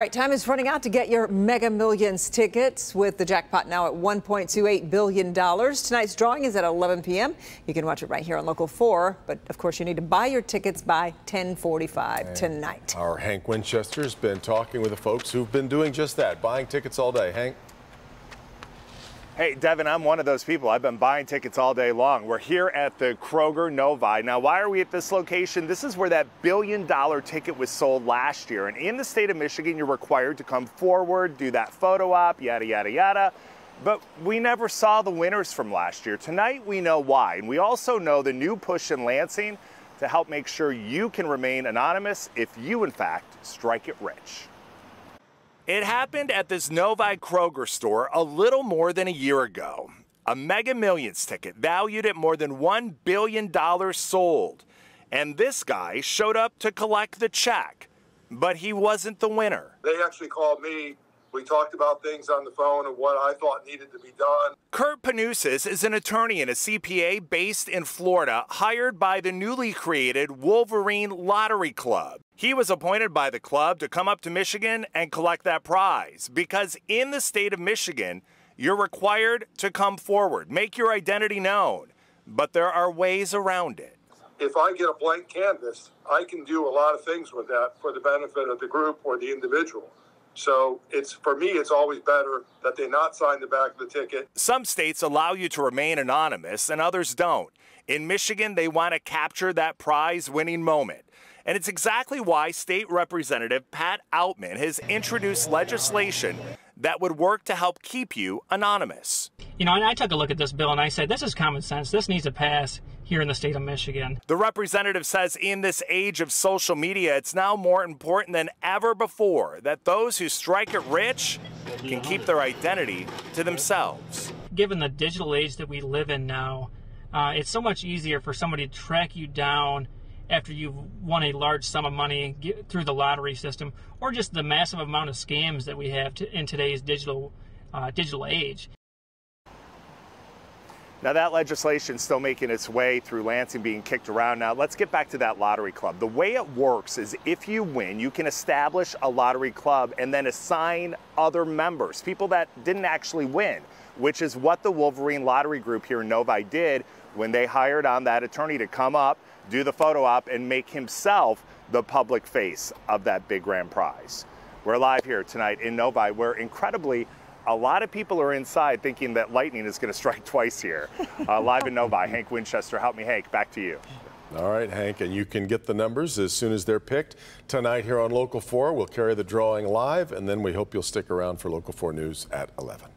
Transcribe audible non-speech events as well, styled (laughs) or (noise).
Right, time is running out to get your Mega Millions tickets with the jackpot now at $1.28 billion. Tonight's drawing is at 11 p.m. You can watch it right here on Local 4, but of course you need to buy your tickets by 1045 tonight. Our Hank Winchester's been talking with the folks who've been doing just that, buying tickets all day. Hank? Hey, Devin, I'm one of those people. I've been buying tickets all day long. We're here at the Kroger Novi. Now, why are we at this location? This is where that billion dollar ticket was sold last year. And in the state of Michigan, you're required to come forward, do that photo op, yada, yada, yada. But we never saw the winners from last year. Tonight, we know why. And we also know the new push in Lansing to help make sure you can remain anonymous if you, in fact, strike it rich. It happened at this Novi Kroger store a little more than a year ago. A Mega Millions ticket valued at more than $1 billion sold. And this guy showed up to collect the check, but he wasn't the winner. They actually called me we talked about things on the phone and what I thought needed to be done. Kurt Panousis is an attorney and a CPA based in Florida, hired by the newly created Wolverine Lottery Club. He was appointed by the club to come up to Michigan and collect that prize because in the state of Michigan, you're required to come forward, make your identity known, but there are ways around it. If I get a blank canvas, I can do a lot of things with that for the benefit of the group or the individual. So it's for me, it's always better that they not sign the back of the ticket. Some states allow you to remain anonymous and others don't. In Michigan, they want to capture that prize winning moment. And it's exactly why State Representative Pat Outman has introduced legislation that would work to help keep you anonymous. You know, and I took a look at this bill and I said, this is common sense. This needs to pass here in the state of Michigan. The representative says in this age of social media, it's now more important than ever before that those who strike it rich can keep their identity to themselves. Given the digital age that we live in now, uh, it's so much easier for somebody to track you down after you've won a large sum of money through the lottery system, or just the massive amount of scams that we have to, in today's digital uh, digital age. Now that legislation is still making its way through Lansing being kicked around. Now let's get back to that lottery club. The way it works is if you win, you can establish a lottery club and then assign other members, people that didn't actually win, which is what the Wolverine Lottery Group here in Novi did when they hired on that attorney to come up, do the photo op, and make himself the public face of that big grand prize. We're live here tonight in Novi, where incredibly a lot of people are inside thinking that lightning is going to strike (laughs) twice here. Uh, live in Novi, Hank Winchester. Help me, Hank. Back to you. All right, Hank, and you can get the numbers as soon as they're picked. Tonight here on Local 4, we'll carry the drawing live, and then we hope you'll stick around for Local 4 News at 11.